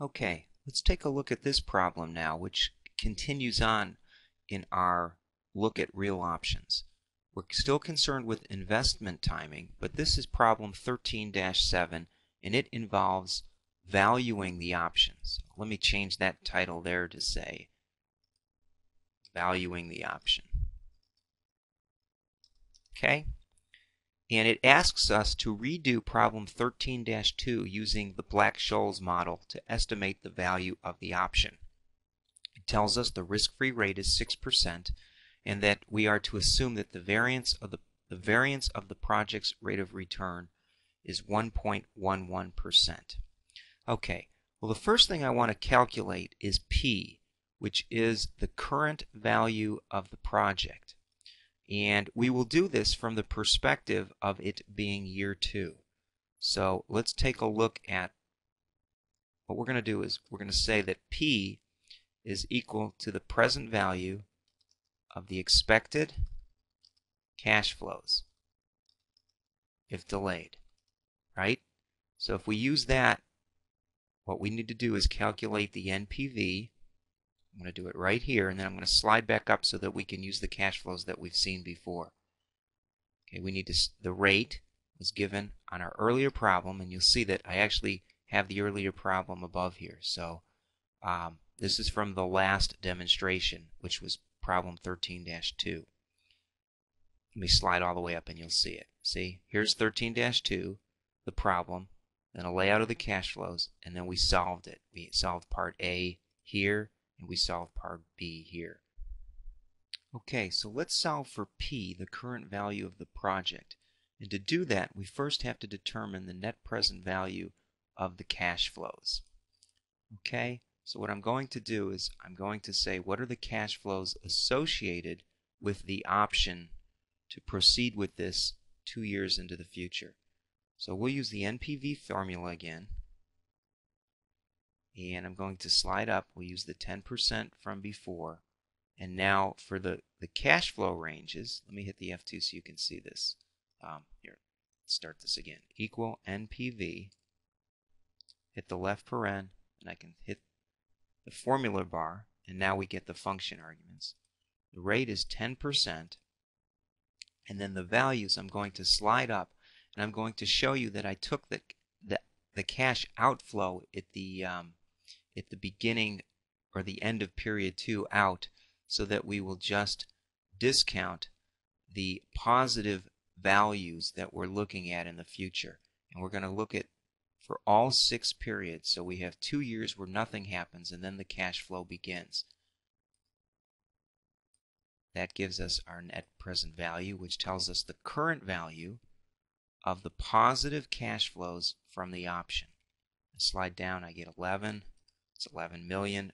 Okay, let's take a look at this problem now, which continues on in our look at real options. We're still concerned with investment timing, but this is problem 13-7 and it involves valuing the options. Let me change that title there to say valuing the option. Okay? And it asks us to redo problem 13-2 using the Black-Scholes model to estimate the value of the option. It tells us the risk-free rate is 6% and that we are to assume that the variance of the, the variance of the project's rate of return is 1.11%. Okay, well the first thing I want to calculate is P, which is the current value of the project. And we will do this from the perspective of it being year two. So let's take a look at what we're going to do is we're going to say that P is equal to the present value of the expected cash flows if delayed, right? So if we use that, what we need to do is calculate the NPV I'm going to do it right here, and then I'm going to slide back up so that we can use the cash flows that we've seen before. Okay, we need to, the rate was given on our earlier problem, and you'll see that I actually have the earlier problem above here. So um, this is from the last demonstration, which was problem 13-2. Let me slide all the way up and you'll see it. See, here's 13-2, the problem, then a layout of the cash flows, and then we solved it. We solved part A here, and we solve part B here. Okay, so let's solve for P, the current value of the project. And to do that, we first have to determine the net present value of the cash flows. Okay, so what I'm going to do is I'm going to say what are the cash flows associated with the option to proceed with this two years into the future. So we'll use the NPV formula again and I'm going to slide up. We'll use the 10% from before. And now for the, the cash flow ranges, let me hit the F2 so you can see this. Um, here, let's start this again. Equal NPV, hit the left paren, and I can hit the formula bar, and now we get the function arguments. The rate is 10%, and then the values I'm going to slide up, and I'm going to show you that I took the, the, cash outflow at the um, at the beginning or the end of period 2 out so that we will just discount the positive values that we're looking at in the future. And we're going to look at for all six periods. So we have two years where nothing happens and then the cash flow begins. That gives us our net present value, which tells us the current value of the positive cash flows from the option. I slide down, I get 11. It's 11 million.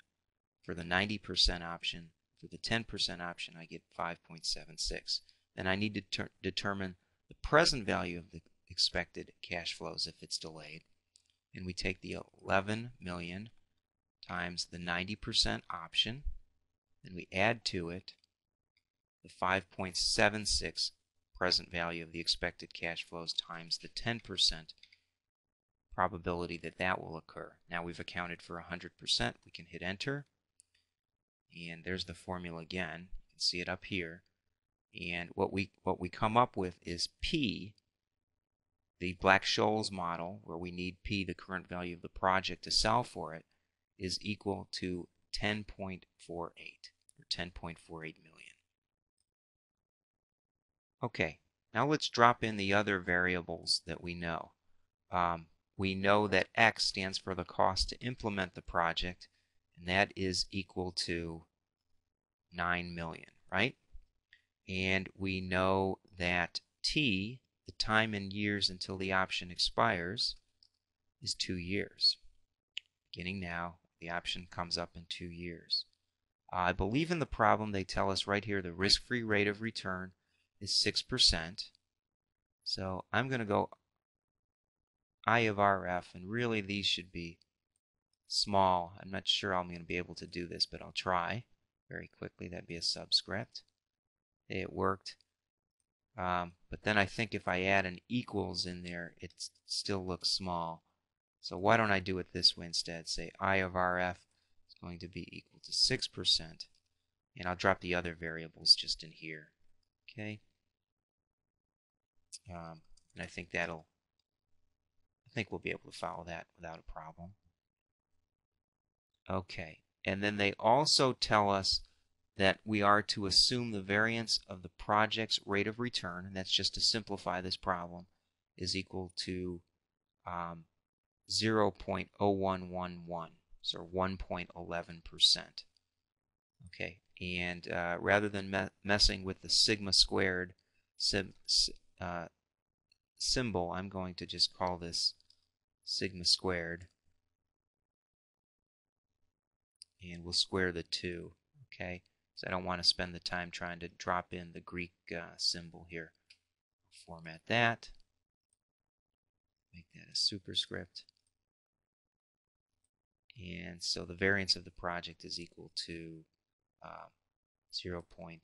For the 90% option, for the 10% option, I get 5.76. Then I need to determine the present value of the expected cash flows if it's delayed. And we take the 11 million times the 90% option, and we add to it the 5.76 present value of the expected cash flows times the 10% probability that that will occur. Now we've accounted for 100%. We can hit enter. And there's the formula again. You can see it up here. And what we what we come up with is P, the Black-Scholes model, where we need P, the current value of the project, to sell for it, is equal to 10.48 or 10.48 million. Okay, now let's drop in the other variables that we know. Um, we know that X stands for the cost to implement the project, and that is equal to 9 million, right? And we know that T, the time in years until the option expires, is two years. Beginning now, the option comes up in two years. I believe in the problem they tell us right here the risk-free rate of return is 6%. So I'm going to go I of RF, and really these should be small. I'm not sure I'm going to be able to do this, but I'll try very quickly. That'd be a subscript. It worked. Um, but then I think if I add an equals in there, it still looks small. So why don't I do it this way instead? Say I of RF is going to be equal to 6%. And I'll drop the other variables just in here. Okay. Um, and I think that'll, I think we'll be able to follow that without a problem. Okay. And then they also tell us that we are to assume the variance of the project's rate of return, and that's just to simplify this problem, is equal to um, 0.0111, so 1.11%. Okay, and uh, rather than me messing with the sigma squared sim uh, symbol, I'm going to just call this sigma squared. And we'll square the 2, okay? So I don't want to spend the time trying to drop in the Greek uh, symbol here. Format that. Make that a superscript. And so the variance of the project is equal to uh, 0.0111.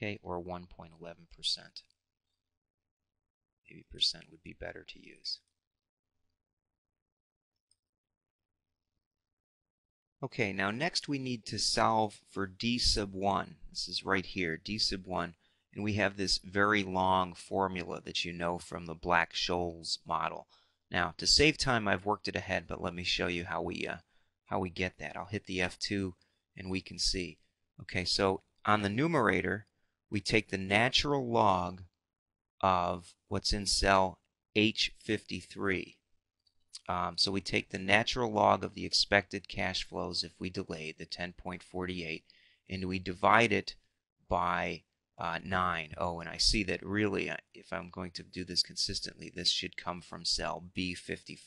Okay, or 1.11%. Maybe percent would be better to use. Okay, now next we need to solve for d sub 1. This is right here, d sub 1. And we have this very long formula that you know from the Black-Scholes model. Now, to save time, I've worked it ahead, but let me show you how we uh, how we get that. I'll hit the F2 and we can see. Okay, so on the numerator, we take the natural log of what's in cell H53. Um, so we take the natural log of the expected cash flows if we delay the 10.48 and we divide it by uh, 9. Oh, and I see that really, uh, if I'm going to do this consistently, this should come from cell B54.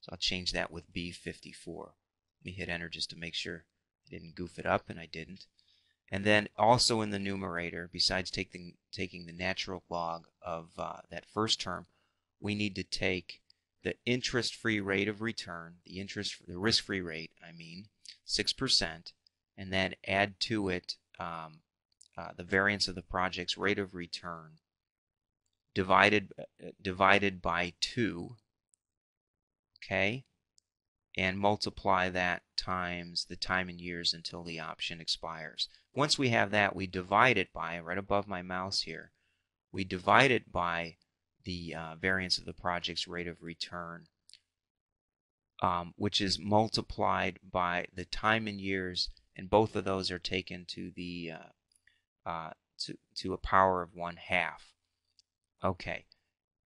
So I'll change that with B54. Let me hit enter just to make sure I didn't goof it up, and I didn't. And then also in the numerator, besides taking, taking the natural log of uh, that first term, we need to take the interest-free rate of return, the interest, the risk-free rate, I mean, 6%, and then add to it um, uh, the variance of the project's rate of return divided uh, divided by 2 okay? And multiply that times the time in years until the option expires once we have that we divide it by right above my mouse here we divide it by the uh, variance of the project's rate of return um, which is multiplied by the time in years and both of those are taken to the uh, uh, to, to a power of one half. Okay.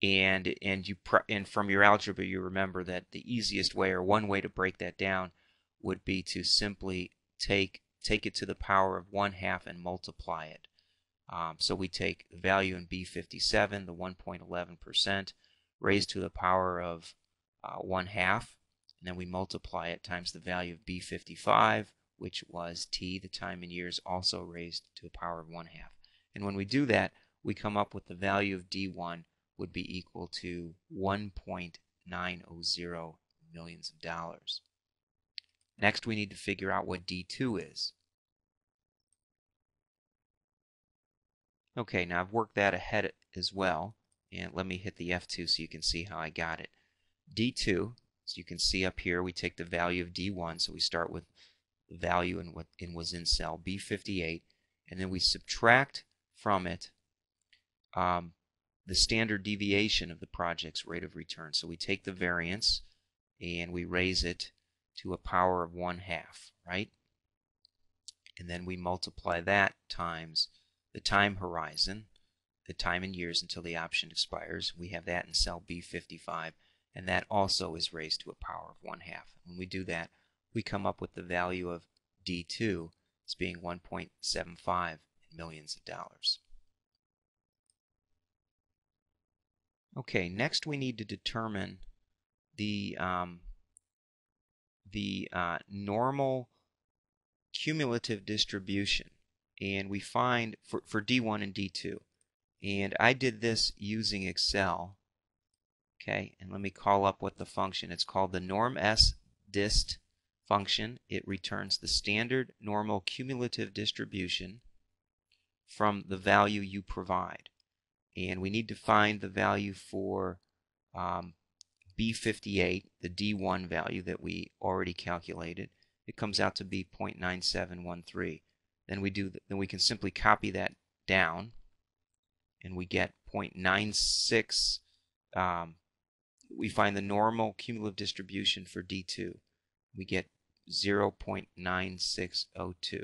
And, and you and from your algebra you remember that the easiest way or one way to break that down would be to simply take take it to the power of one half and multiply it. Um, so we take the value in B57, the 1.11%, raised to the power of uh, 1 half, and then we multiply it times the value of B55, which was t, the time in years, also raised to the power of 1 half. And when we do that, we come up with the value of d1 would be equal to 1.900 millions of dollars. Next, we need to figure out what d2 is. Okay, now I've worked that ahead as well. And let me hit the F2 so you can see how I got it. D2, so you can see up here, we take the value of D1, so we start with the value in what in was in cell B58 and then we subtract from it um, the standard deviation of the project's rate of return. So we take the variance and we raise it to a power of 1 half, right? And then we multiply that times the time horizon, the time in years until the option expires. We have that in cell B55 and that also is raised to a power of 1 half. When we do that, we come up with the value of D2 as being 1.75 millions of dollars. Okay, next we need to determine the um, the uh, normal cumulative distribution. And we find for, for D1 and D2 and I did this using Excel. Okay and let me call up what the function it's called the norm s dist function, it returns the standard normal cumulative distribution from the value you provide. And we need to find the value for um, B58, the D1 value that we already calculated, it comes out to be 0.9713. Then we do then we can simply copy that down and we get 0.96 um, we find the normal cumulative distribution for D2. We get 0.9602.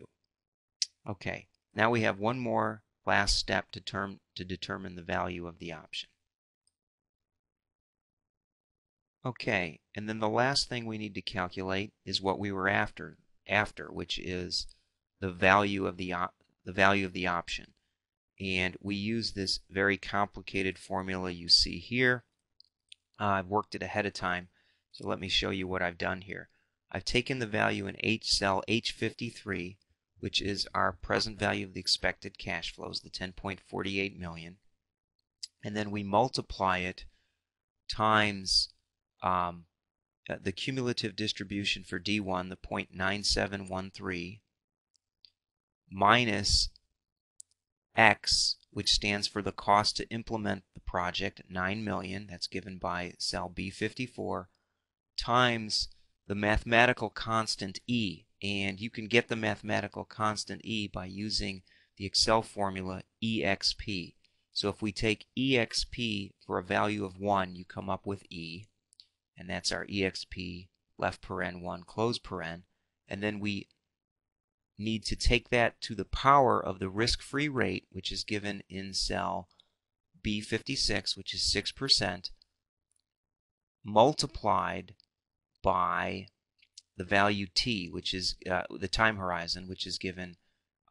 Okay, now we have one more last step to, term, to determine the value of the option. Okay, and then the last thing we need to calculate is what we were after, after which is the value of the the value of the option. And we use this very complicated formula you see here. Uh, I've worked it ahead of time, so let me show you what I've done here. I've taken the value in H cell H53, which is our present value of the expected cash flows, the 10.48 million, and then we multiply it times um, uh, the cumulative distribution for D1, the 0.9713, minus X, which stands for the cost to implement the project, 9 million, that's given by cell B54, times the mathematical constant E. And you can get the mathematical constant E by using the Excel formula EXP. So if we take EXP for a value of 1, you come up with E, and that's our EXP left paren 1 close paren. And then we need to take that to the power of the risk-free rate, which is given in cell B56, which is 6%, multiplied by the value t, which is uh, the time horizon, which is given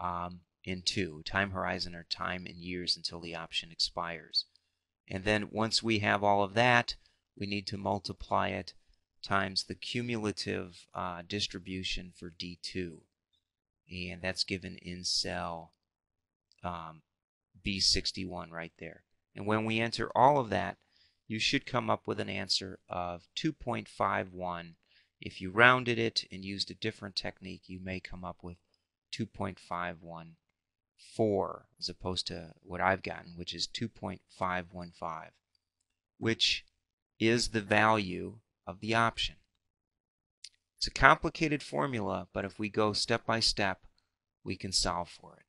um, in 2. Time horizon or time in years until the option expires. And then once we have all of that, we need to multiply it times the cumulative uh, distribution for D2 and that's given in cell um, B61 right there. And when we enter all of that, you should come up with an answer of 2.51. If you rounded it and used a different technique, you may come up with 2.514 as opposed to what I've gotten, which is 2.515, which is the value of the option. It's a complicated formula, but if we go step by step, we can solve for it.